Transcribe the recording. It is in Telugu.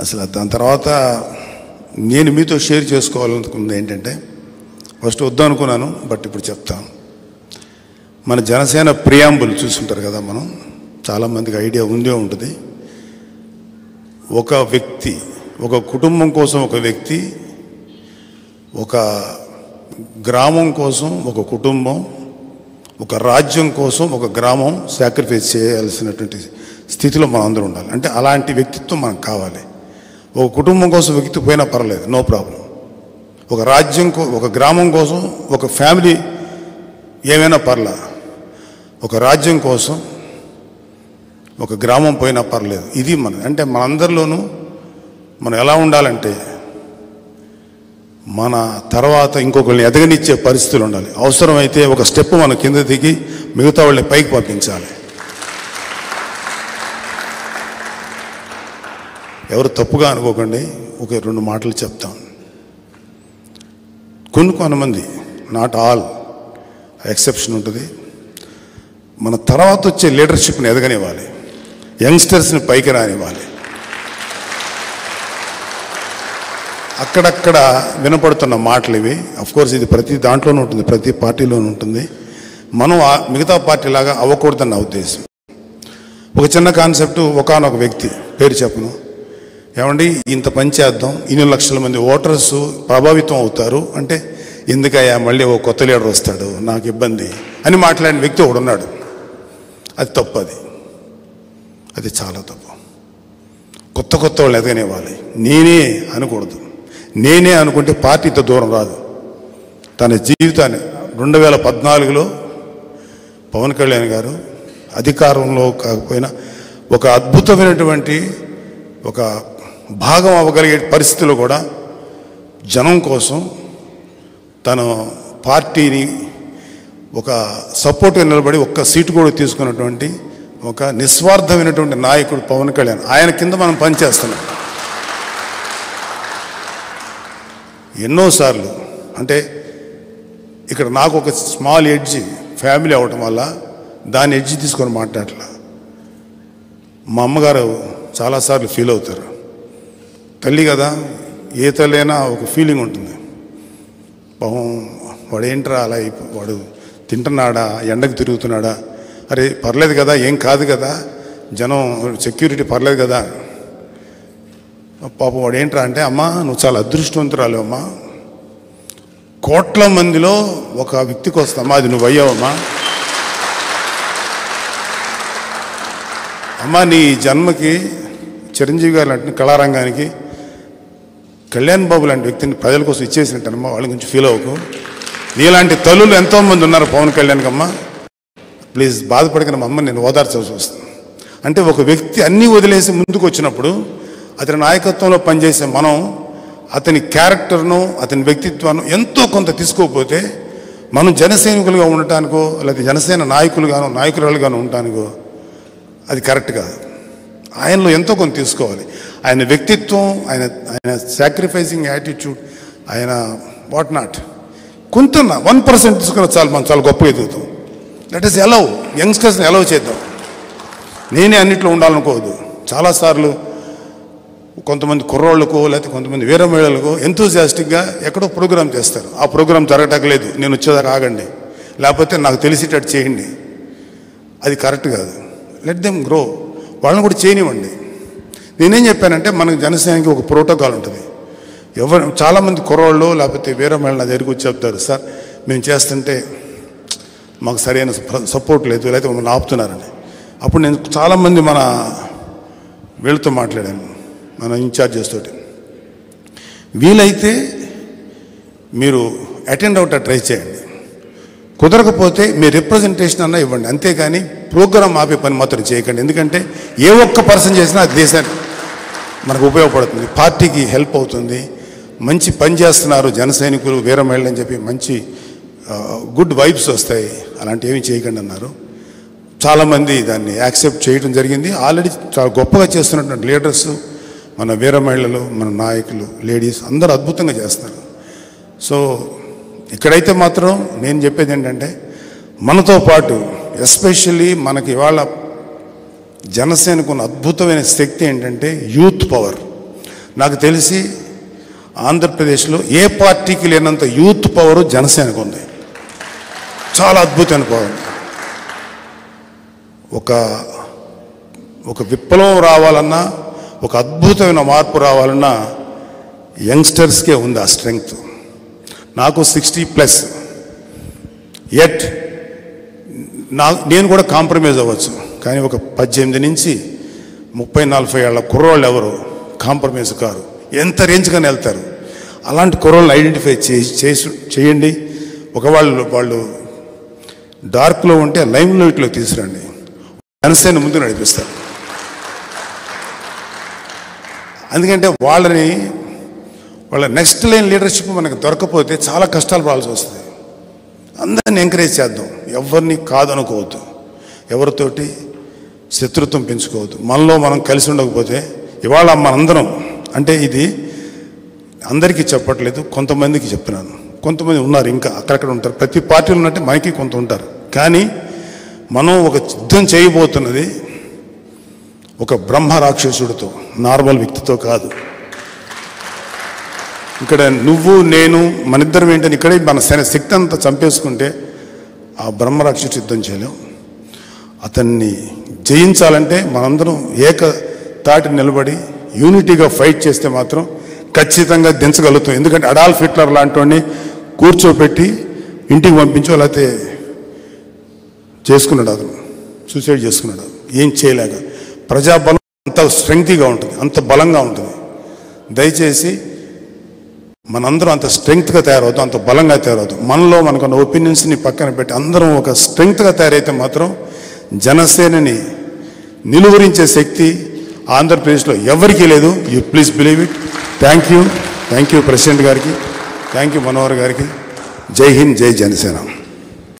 అసలు దాని తర్వాత నేను మీతో షేర్ చేసుకోవాలనుకుంది ఏంటంటే ఫస్ట్ వద్దనుకున్నాను బట్ ఇప్పుడు చెప్తాను. మన జనసేన ప్రియాంబులు చూసుంటారు కదా మనం చాలామందికి ఐడియా ఉందే ఉంటుంది. ఒక వ్యక్తి ఒక కుటుంబం కోసం ఒక వ్యక్తి ఒక గ్రామం కోసం ఒక కుటుంబం ఒక రాజ్యం కోసం ఒక గ్రామం సాక్రిఫైస్ చేయాల్సినటువంటి స్థితిలో మనం అందరూ ఉండాలి. అంటే అలాంటి వ్యక్తిత్వం మనకు కావాలి. ఒక కుటుంబం కోసం వ్యక్తి పోయినా పర్లేదు నో ప్రాబ్లం. ఒక రాజ్యం కో ఒక గ్రామం కోసం ఒక ఫ్యామిలీ ఏమైనా పర్లా. ఒక రాజ్యం కోసం ఒక గ్రామం పోయినా పర్లేదు. ఇది మన అంటే మనందరిలోనూ మనం ఎలా ఉండాలంటే మన తర్వాత ఇంకొకరిని ఎదగనిచ్చే పరిస్థితులు ఉండాలి. అవసరమైతే ఒక స్టెప్ మన కింద దిగి మిగతా వాళ్ళని పైకి పంపించాలి. ఎవరు తప్పుగా అనుకోకండి ఒక రెండు మాటలు చెప్తాం. కొన్ని కొంతమంది నాట్ ఆల్ ఎక్సెప్షన్ ఉంటుంది. మన తర్వాత వచ్చే లీడర్షిప్ని ఎదగనివ్వాలి. యంగ్స్టర్స్ని పైకి రానివ్వాలి. అక్కడక్కడ వినపడుతున్న మాటలు ఇవి. కోర్స్ ఇది ప్రతి దాంట్లోనూ ఉంటుంది ప్రతి పార్టీలోనూ ఉంటుంది. మనం ఆ మిగతా పార్టీలాగా అవ్వకూడదని నా ఉద్దేశం. ఒక చిన్న కాన్సెప్ట్ ఒకనొక వ్యక్తి పేరు చెప్పను. ఏమండి ఇంత పని చేద్దాం ఇన్ని లక్షల మంది ఓటర్స్ ప్రభావితం అవుతారు అంటే ఎందుకయ్యా మళ్ళీ ఓ కొత్త లీడర్ వస్తాడు నాకు ఇబ్బంది అని మాట్లాడిన వ్యక్తి ఒకడున్నాడు అది తప్పు అది. అది చాలా తప్పు. కొత్త కొత్త వాళ్ళు ఎదగనివ్వాలి. నేనే అనకూడదు. నేనే అనుకుంటే పార్టీతో దూరం రాదు. తన జీవితాన్ని రెండు వేల పద్నాలుగులో పవన్ కళ్యాణ్ గారు అధికారంలో కాకపోయినా ఒక అద్భుతమైనటువంటి ఒక భాగం అవ్వగలిగే పరిస్థితుల్లో కూడా జనం కోసం తన పార్టీని ఒక సపోర్ట్గా నిలబడి ఒక్క సీటు కూడా తీసుకున్నటువంటి ఒక నిస్వార్థమైనటువంటి నాయకుడు పవన్ కళ్యాణ్. ఆయన కింద మనం పనిచేస్తున్నాం. ఎన్నోసార్లు అంటే ఇక్కడ నాకు ఒక స్మాల్ ఎడ్జ్ ఫ్యామిలీ అవటం వల్ల దాని ఎడ్జ్ తీసుకొని మాట్లాడలా మా అమ్మగారు చాలాసార్లు ఫీల్ అవుతారు. తల్లి కదా ఏ తల్లి అయినా ఒక ఫీలింగ్ ఉంటుంది. పాపం వాడు ఏంట్రా అలా అయిపో వాడు తింటున్నాడా ఎండకు తిరుగుతున్నాడా? అరే పర్లేదు కదా ఏం కాదు కదా జనం సెక్యూరిటీ పర్లేదు కదా. పాపం వాడు ఏంట్రా అంటే అమ్మా నువ్వు చాలా అదృష్టవంతురాలు అమ్మా. కోట్ల మందిలో ఒక వ్యక్తికి వస్తామా అది నువ్వు అయ్యావమ్మా. అమ్మా నీ జన్మకి చిరంజీవి గారు అంటే కళారంగానికి కళ్యాణ్ బాబు లాంటి వ్యక్తిని ప్రజల కోసం ఇచ్చేసినట్టమ్మా వాళ్ళ గురించి ఫీల్ అవ్వకు. నీలాంటి తల్లులు ఎంతోమంది ఉన్నారు పవన్ కళ్యాణ్కి అమ్మ. ప్లీజ్ బాధపడిన మా అమ్మని నేను ఓదార్చాల్సి వస్తుంది. అంటే ఒక వ్యక్తి అన్నీ వదిలేసి ముందుకు వచ్చినప్పుడు అతని నాయకత్వంలో పనిచేసే మనం అతని క్యారెక్టర్ను అతని వ్యక్తిత్వాన్ని ఎంతో కొంత తీసుకోకపోతే మనం జనసైనికులుగా ఉండటానికో లేకపోతే జనసేన నాయకులుగానో నాయకురాలుగానో ఉండటానికో అది కరెక్ట్ కాదు. ఆయనలో ఎంతో కొంత తీసుకోవాలి. ఆయన వ్యక్తిత్వం ఆయన ఆయన సాక్రిఫైసింగ్ యాటిట్యూడ్ ఆయన వాట్ నాట్ కొంత వన్ పర్సెంట్ తీసుకున్న చాలు మనం చాలా గొప్ప ఎదుగుతాం. లెట్ ఇస్ ఎలవ్ యంగ్స్టర్స్ని ఎలవ్ చేద్దాం. నేనే అన్నిట్లో ఉండాలనుకోవద్దు. చాలాసార్లు కొంతమంది కుర్రోళ్ళకు లేకపోతే కొంతమంది వీర మహిళలకు ఎంతూజియాస్టిక్గా ఎక్కడో ప్రోగ్రామ్ చేస్తారు. ఆ ప్రోగ్రామ్ జరగటం లేదు. నేను వచ్చేదాకా ఆగండి. లేకపోతే నాకు తెలిసేటట్టు చేయండి. అది కరెక్ట్ కాదు. లెట్ దెమ్ గ్రో వాళ్ళని కూడా చేయనివ్వండి. నేనేం చెప్పానంటే మనకు జనసేనకి ఒక ప్రోటోకాల్ ఉంటుంది. ఎవరు చాలామంది కుర్రోళ్ళు లేకపోతే వేరే మహిళ నా దగ్గరికి వచ్చి చెప్తారు సార్ మేము చేస్తుంటే మాకు సరైన సపోర్ట్ లేదు లేకపోతే మమ్మల్ని ఆపుతున్నారని. అప్పుడు నేను చాలామంది మన వీళ్ళతో మాట్లాడాను మన ఇన్ఛార్జెస్ తోటి వీలైతే మీరు అటెండ్ అవుట్ ట్రై చేయండి. కుదరకపోతే మీ రిప్రజెంటేషన్ అన్నా ఇవ్వండి. అంతేగాని ప్రోగ్రామ్ ఆపే పని మాత్రం చేయకండి. ఎందుకంటే ఏ ఒక్క పర్సన్ చేసినా అది దేశానికి మనకు ఉపయోగపడుతుంది. పార్టీకి హెల్ప్ అవుతుంది. మంచి పని చేస్తున్నారు జన సైనికులు వీర మహిళలు అని చెప్పి మంచి గుడ్ వైబ్స్ వస్తాయి. అలాంటి ఏమి చేయకండి అన్నారు. చాలామంది దాన్ని యాక్సెప్ట్ చేయడం జరిగింది. ఆల్రెడీ చాలా గొప్పగా చేస్తున్నటువంటి లీడర్స్ మన వీర మహిళలు మన నాయకులు లేడీస్ అందరూ అద్భుతంగా చేస్తున్నారు. సో ఇక్కడైతే మాత్రం నేను చెప్పేది ఏంటంటే మనతో పాటు ఎస్పెషల్లీ మనకి ఇవాళ జనసేనకు ఉన్న అద్భుతమైన శక్తి ఏంటంటే యూత్ పవర్. నాకు తెలిసి ఆంధ్రప్రదేశ్లో ఏ పార్టీకి లేనంత యూత్ పవర్ జనసేనకు ఉంది. చాలా అద్భుతమైన పవర్. ఒక ఒక విప్లవం రావాలన్నా ఒక అద్భుతమైన మార్పు రావాలన్నా యంగ్స్టర్స్కే ఉంది ఆ స్ట్రెంగ్త్. నాకు సిక్స్టీ ప్లస్ ఎట్ నా నేను కూడా కాంప్రమైజ్ అవ్వచ్చు. కానీ ఒక పద్దెనిమిది నుంచి ముప్పై నలభై ఏళ్ళ కుర్రోళ్ళు ఎవరు? కాంప్రమైజ్ కారు. ఎంత రేంజ్గానే వెళ్తారు? అలాంటి కుర్రోళ్ళని ఐడెంటిఫై చేసి చేసి చేయండి. ఒక వాళ్ళు వాళ్ళు డార్క్లో ఉంటే లైమ్ లైట్లో తీసుకురండి. జనసేన ముందు నడిపిస్తారు. ఎందుకంటే వాళ్ళని వాళ్ళ నెక్స్ట్ లైన్ లీడర్షిప్ మనకు దొరకపోతే చాలా కష్టాలు పడాల్సి వస్తుంది. అందరిని ఎంకరేజ్ చేద్దాం. ఎవరిని కాదనుకోవద్దు. ఎవరితోటి శత్రుత్వం పెంచుకోవద్దు. మనలో మనం కలిసి ఉండకపోతే ఇవాళ మనందరం అంటే ఇది అందరికీ చెప్పట్లేదు కొంతమందికి చెప్పినాను. కొంతమంది ఉన్నారు ఇంకా అక్కడక్కడ ఉంటారు. ప్రతి పార్టీలో ఉన్నట్టే మనకి కొంత ఉంటారు. కానీ మనం ఒక యుద్ధం చేయబోతున్నది ఒక బ్రహ్మ రాక్షసుడితో నార్మల్ వ్యక్తితో కాదు. ఇక్కడ నువ్వు నేను మన ఇద్దరం ఏంటని ఇక్కడే మన శన- శక్తి అంతా చంపేసుకుంటే ఆ బ్రహ్మరాక్షసు యుద్ధం చేయలేం. అతన్ని జయించాలంటే మనందరం ఏక తాటి నిలబడి యూనిటీగా ఫైట్ చేస్తే మాత్రం ఖచ్చితంగా దించగలుగుతాం. ఎందుకంటే అడాల్ఫ్ హిట్లర్ లాంటి వాడిని కూర్చోపెట్టి ఇంటికి పంపించో లేకపోతే చేసుకున్నాడు అతను. సూసైడ్ చేసుకున్నాడు. ఏం చేయలేక. ప్రజాబలం అంత స్ట్రెంగ్తీగా ఉంటుంది అంత బలంగా ఉంటుంది. దయచేసి మనందరం అంత స్ట్రెంగ్త్గా తయారవుతాం అంత బలంగా తయారవుతాం. మనలో మనకున్న ఒపీనియన్స్ని పక్కన పెట్టి అందరం ఒక స్ట్రెంగ్త్గా తయారైతే మాత్రం జనసేనని నిలువరించే శక్తి ఆంధ్రప్రదేశ్లో ఎవరికీ లేదు. You please believe it thank you thank you president గారికి. థ్యాంక్ యూ మనోహర్ గారికి. జై హింద్ జై జనసేన